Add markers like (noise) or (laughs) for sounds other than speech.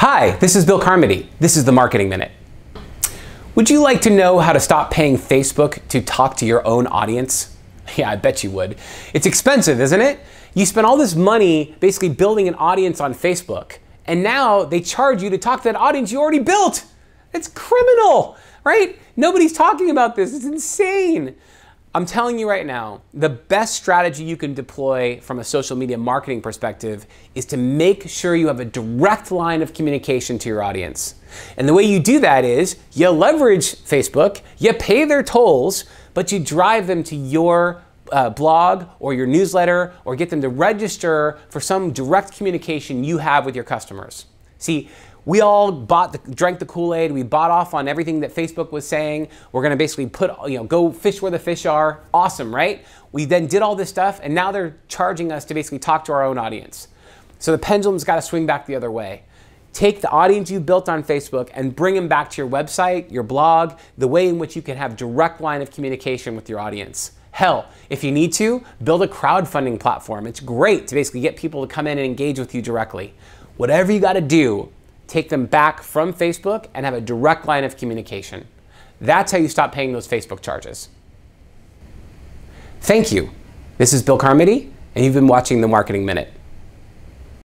Hi, this is Bill Carmody. This is the Marketing Minute. Would you like to know how to stop paying Facebook to talk to your own audience? (laughs) Yeah, I bet you would. It's expensive, isn't it? You spend all this money basically building an audience on Facebook, and now they charge you to talk to that audience you already built. It's criminal, right? Nobody's talking about this. It's insane. I'm telling you right now, the best strategy you can deploy from a social media marketing perspective is to make sure you have a direct line of communication to your audience. And the way you do that is you leverage Facebook, you pay their tolls, but you drive them to your uh, blog or your newsletter or get them to register for some direct communication you have with your customers. See, we all bought the, drank the Kool-Aid. We bought off on everything that Facebook was saying. We're going to basically put, you know, go fish where the fish are. Awesome, right? We then did all this stuff, and now they're charging us to basically talk to our own audience. So the pendulum's got to swing back the other way. Take the audience you built on Facebook and bring them back to your website, your blog, the way in which you can have direct line of communication with your audience. Hell, if you need to, build a crowdfunding platform. It's great to basically get people to come in and engage with you directly. Whatever you got to do take them back from Facebook and have a direct line of communication. That's how you stop paying those Facebook charges. Thank you. This is Bill Carmody, and you've been watching The Marketing Minute.